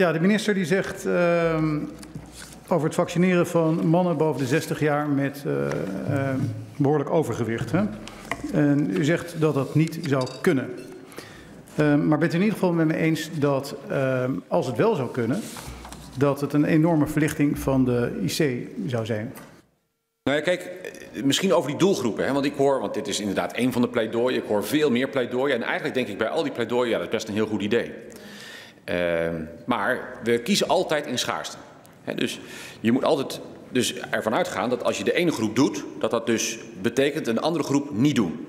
Ja, de minister die zegt ehm, over het vaccineren van mannen boven de 60 jaar met uh, uh, behoorlijk overgewicht. Hè? En u zegt dat dat niet zou kunnen. Uh, maar bent u in ieder geval met me eens dat ehm, als het wel zou kunnen, dat het een enorme verlichting van de IC zou zijn? Nou ja, kijk, misschien over die doelgroepen. Hè? Want ik hoor, want dit is inderdaad één van de pleidooien. Ik hoor veel meer pleidooien. En eigenlijk denk ik bij al die pleidooien, ja, dat is best een heel goed idee. Uh, maar we kiezen altijd in schaarste. Dus je moet altijd dus ervan uitgaan dat als je de ene groep doet, dat dat dus betekent een andere groep niet doen.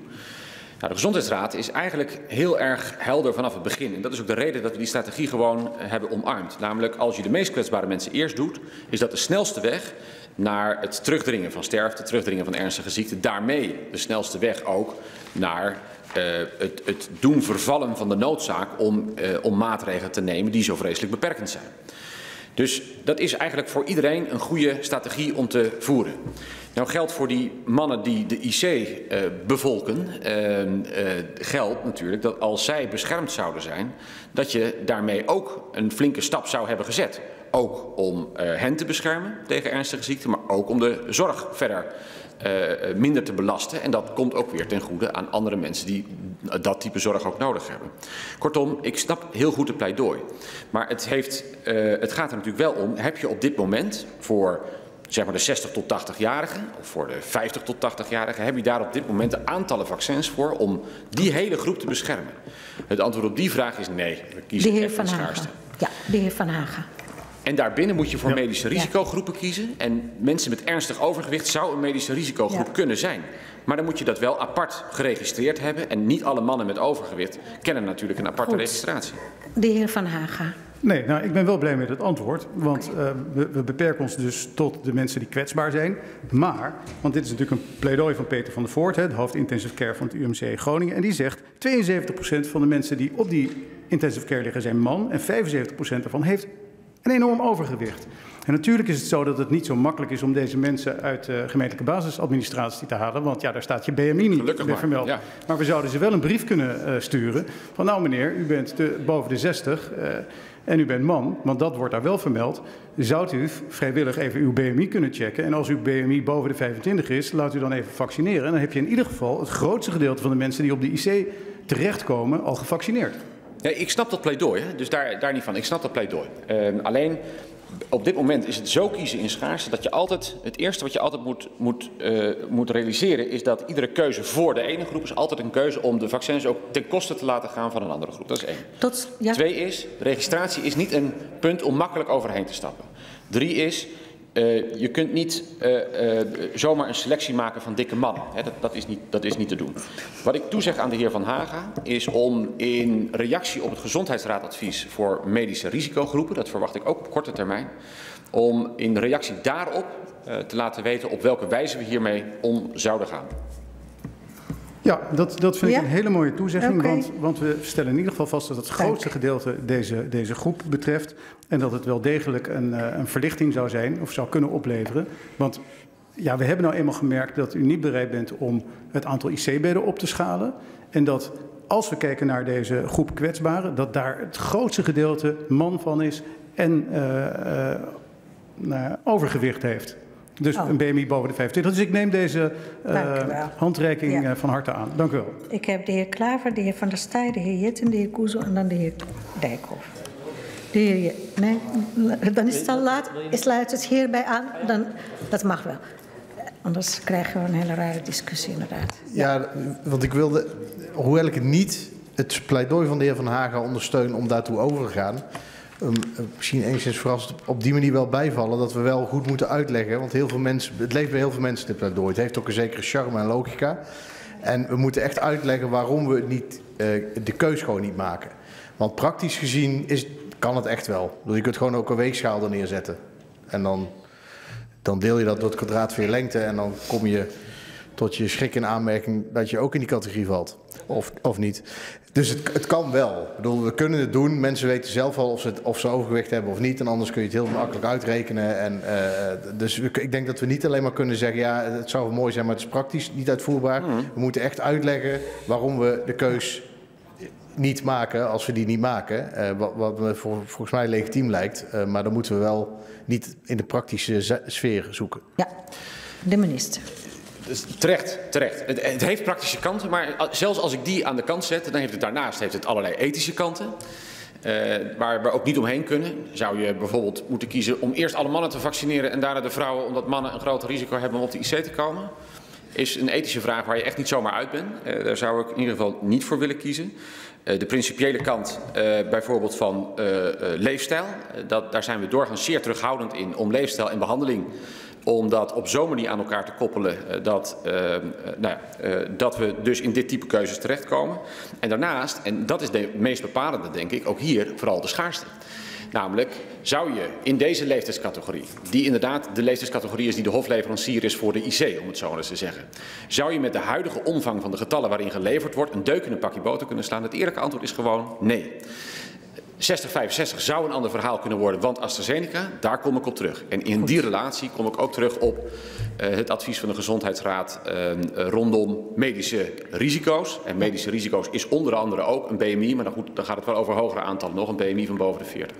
Nou, de Gezondheidsraad is eigenlijk heel erg helder vanaf het begin. En dat is ook de reden dat we die strategie gewoon hebben omarmd. Namelijk, als je de meest kwetsbare mensen eerst doet, is dat de snelste weg naar het terugdringen van sterfte, terugdringen van ernstige ziekte. Daarmee de snelste weg ook naar het, het, doen vervallen van de noodzaak om, uh, om maatregelen te nemen die zo vreselijk beperkend zijn. Dus dat is eigenlijk voor iedereen een goede strategie om te voeren. Nou geldt voor die mannen die de IC uh, bevolken, uh, uh, geldt natuurlijk dat als zij beschermd zouden zijn, dat je daarmee ook een flinke stap zou hebben gezet. Ook om hen te beschermen tegen ernstige ziekten, maar ook om de zorg verder uh, minder te belasten. En dat komt ook weer ten goede aan andere mensen die dat type zorg ook nodig hebben. Kortom, ik snap heel goed het pleidooi. Maar het, heeft, uh, het gaat er natuurlijk wel om, heb je op dit moment voor zeg maar de 60 tot 80-jarigen of voor de 50 tot 80-jarigen, heb je daar op dit moment de aantallen vaccins voor om die hele groep te beschermen? Het antwoord op die vraag is nee. We kiezen de heer echt Van Hagen. Ja, de heer Van Hagen. En daarbinnen moet je voor Ja. medische risicogroepen kiezen. En mensen met ernstig overgewicht zou een medische risicogroep Ja. kunnen zijn. Maar dan moet je dat wel apart geregistreerd hebben. En niet alle mannen met overgewicht kennen natuurlijk een aparte Goed. registratie. De heer Van Hagen. Nee, nou, ik ben wel blij met het antwoord. Want uh, we, we, beperken ons dus tot de mensen die kwetsbaar zijn. Maar, want dit is natuurlijk een pleidooi van Peter van der Voort, hè, de hoofd intensive care van het UMC Groningen. En die zegt 72% van de mensen die op die intensive care liggen zijn man. En 75% daarvan heeft een enorm overgewicht. En natuurlijk is het zo dat het niet zo makkelijk is om deze mensen uit de gemeentelijke basisadministratie te halen. Want ja, daar staat je BMI niet Gelukkig maar, vermeld. ja. Maar we zouden ze wel een brief kunnen uh, sturen. Van nou meneer, u bent boven de 60 uh, en u bent man. Want dat wordt daar wel vermeld. Zou u vrijwillig even uw BMI kunnen checken. En als uw BMI boven de 25 is, laat u dan even vaccineren. En dan heb je in ieder geval het grootste gedeelte van de mensen die op de IC terechtkomen al gevaccineerd. Ja, ik snap dat pleidooi, hè? dus daar, daar niet van. Ik snap dat pleidooi. Uh, alleen op dit moment is het zo kiezen in schaarste dat je altijd, het eerste wat je altijd moet, moet, uh, moet realiseren is dat iedere keuze voor de ene groep is altijd een keuze om de vaccins ook ten koste te laten gaan van een andere groep. Dat is één. Tot, ja. Twee is, registratie is niet een punt om makkelijk overheen te stappen. Drie is, uh, je kunt niet uh, uh, zomaar een selectie maken van dikke mannen. Hè, dat, dat, is niet, dat is niet te doen. Wat ik toezeg aan de heer Van Haga is om in reactie op het gezondheidsraadadvies voor medische risicogroepen, dat verwacht ik ook op korte termijn, om in reactie daarop te laten weten op welke wijze we hiermee om zouden gaan. Ja, dat, dat vind Ja? ik een hele mooie toezegging. Want, want we stellen in ieder geval vast dat het grootste gedeelte deze, deze groep betreft. En dat het wel degelijk een, eh, een verlichting zou zijn of zou kunnen opleveren. Want ja, we hebben nou eenmaal gemerkt dat u niet bereid bent om het aantal IC-bedden op te schalen. En dat als we kijken naar deze groep kwetsbaren, dat daar het grootste gedeelte man van is en eh, eh, nou, overgewicht heeft. Dus Oh. een BMI boven de 25. Dus ik neem deze Dank u wel. handreiking Ja. van harte aan. Dank u wel. Ik heb de heer Klaver, de heer Van der Staaij, de heer Jetten, de heer Koezo en dan de heer Dijkhoff. De heer Je- Nee, dan is het al laat. Ik sluit het hierbij aan. Dan, dat mag wel. Anders krijgen we een hele rare discussie inderdaad. Ja, want ik wilde, hoewel ik het niet het pleidooi van de heer Van Haga ondersteun om daartoe over te gaan, um, misschien enigszins verrast op, op die manier wel bijvallen dat we wel goed moeten uitleggen. Want heel veel mensen, het leeft bij heel veel mensen dit pleidooi. Het heeft ook een zekere charme en logica. En we moeten echt uitleggen waarom we het niet, uh, de keus gewoon niet maken. Want praktisch gezien is, kan het echt wel. Dus je kunt gewoon ook een weegschaal er neerzetten. En dan, dan deel je dat door het kwadraat van je lengte en dan kom je tot je schrik in aanmerking dat je ook in die categorie valt. Of, of niet. Dus het, het kan wel. Ik bedoel, we kunnen het doen. Mensen weten zelf al of ze, het, of ze overgewicht hebben of niet. En anders kun je het heel makkelijk uitrekenen. En, uh, dus we, ik denk dat we niet alleen maar kunnen zeggen... ja, het zou mooi zijn, maar het is praktisch niet uitvoerbaar. Mhm. We moeten echt uitleggen waarom we de keus niet maken als we die niet maken. Uh, wat, wat me voor, volgens mij legitiem lijkt. Uh, maar dan moeten we wel niet in de praktische sfeer zoeken. Ja, de minister. Dus terecht, terecht. Het, het, heeft praktische kanten, maar zelfs als ik die aan de kant zet, dan heeft het daarnaast heeft het allerlei ethische kanten. Uh, waar we ook niet omheen kunnen. Zou je bijvoorbeeld moeten kiezen om eerst alle mannen te vaccineren en daarna de vrouwen, omdat mannen een groter risico hebben om op de IC te komen? Is een ethische vraag waar je echt niet zomaar uit bent. Uh, daar zou ik in ieder geval niet voor willen kiezen. Uh, de principiële kant, bijvoorbeeld van leefstijl, dat, daar zijn we doorgaans zeer terughoudend in om leefstijl en behandeling om dat op zo'n manier aan elkaar te koppelen eh, dat, nou dat we dus in dit type keuzes terechtkomen. En daarnaast, en dat is de meest bepalende denk ik, ook hier vooral de schaarste. Namelijk, zou je in deze leeftijdscategorie, die inderdaad de leeftijdscategorie is die de hofleverancier is voor de IC, om het zo eens te zeggen, zou je met de huidige omvang van de getallen waarin geleverd wordt een deuk in een pakje boter kunnen slaan? Het eerlijke antwoord is gewoon nee. 60, 65 zou een ander verhaal kunnen worden, want AstraZeneca, daar kom ik op terug. En in die relatie kom ik ook terug op uh, het advies van de Gezondheidsraad uh, rondom medische risico's. En medische risico's is onder andere ook een BMI, maar dan, goed, dan gaat het wel over hogere aantallen nog, een BMI van boven de 40.